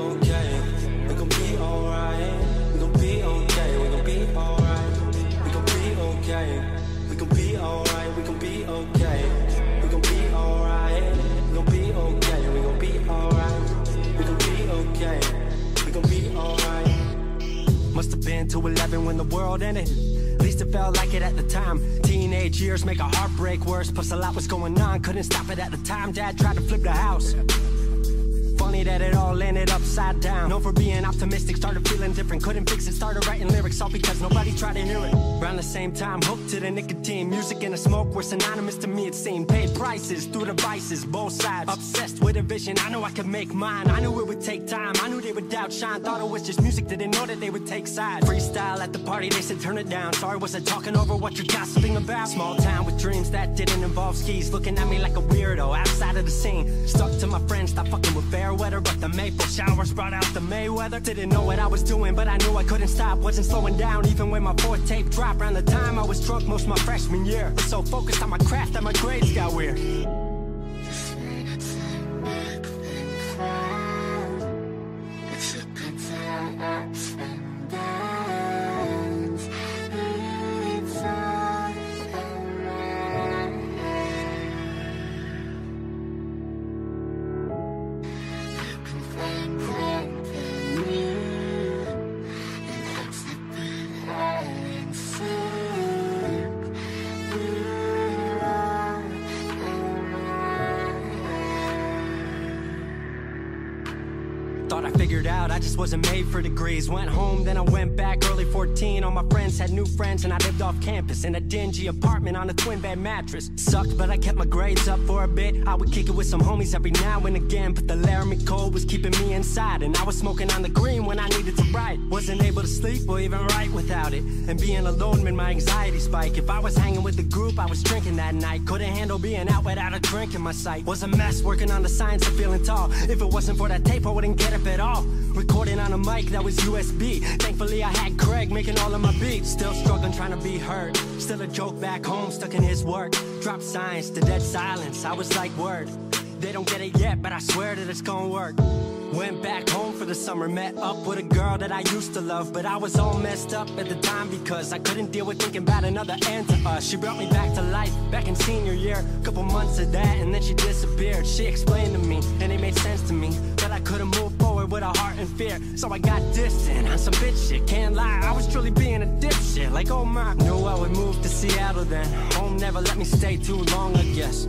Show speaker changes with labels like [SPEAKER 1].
[SPEAKER 1] okay. We gon' be alright. We gon' be okay. We gon' be alright. We gon' be okay. We gon' be alright. We gon' be okay. We gon' be alright. We gon' be okay. We gon' be alright. We gon' be okay. We gon' be alright. Must have been 211 when the world ended. At least it felt like it at the time. Teenage years make a heartbreak worse. Plus a lot was going on, couldn't stop it at the time. Dad tried to flip the house. It upside down. Known for being optimistic, started feeling different. Couldn't fix it, started writing lyrics all because nobody tried to hear it. Around the same time, hooked to the nicotine. Music and the smoke were synonymous to me, it seemed. Paid prices through the vices, both sides. Obsessed with a vision, I knew I could make mine. I knew it would take time, I knew they would doubt shine. Thought it was just music, didn't know that they would take sides. Freestyle at the party, they said turn it down. Sorry, was I talking over what you're gossiping about? Small town with dreams that didn't involve skis. Looking at me like a weirdo outside of the scene. Stuck to my friends, stop fucking with fair weather, but the maple showers brought out the Mayweather. Didn't know what I was doing, but I knew I couldn't stop. Wasn't slowing down, even when my fourth tape dropped. Around the time I was drunk most my freshman year. So focused on my craft that my grades got weird. Thought I figured out I just wasn't made for degrees. Went home, then I went back early 14. All my friends had new friends, and I lived off campus in a dingy apartment on a twin bed mattress. Sucked, but I kept my grades up for a bit. I would kick it with some homies every now and again. But the Laramie cold was keeping me inside, and I was smoking on the green when I needed to write. Wasn't able to sleep or even write without it. And being alone made my anxiety spike. If I was hanging with the group, I was drinking that night. Couldn't handle being out without a drink in my sight. Was a mess working on the science of feeling tall. If it wasn't for that tape, I wouldn't get up at all. Recording on a mic that was USB. Thankfully, I had Craig making all of my beats. Still struggling, trying to be heard. Still a joke back home, stuck in his work. Dropped science to dead silence. I was like, word. They don't get it yet, but I swear that it's gonna work. Went back home for the summer, met up with a girl that I used to love. But I was all messed up at the time because I couldn't deal with thinking about another end to us. She brought me back to life back in senior year. Couple months of that, and then she disappeared. She explained to me, So I got distant on some bitch shit, can't lie. I was truly being a dipshit, like oh my. Knew I would move to Seattle then. Home never let me stay too long, I guess.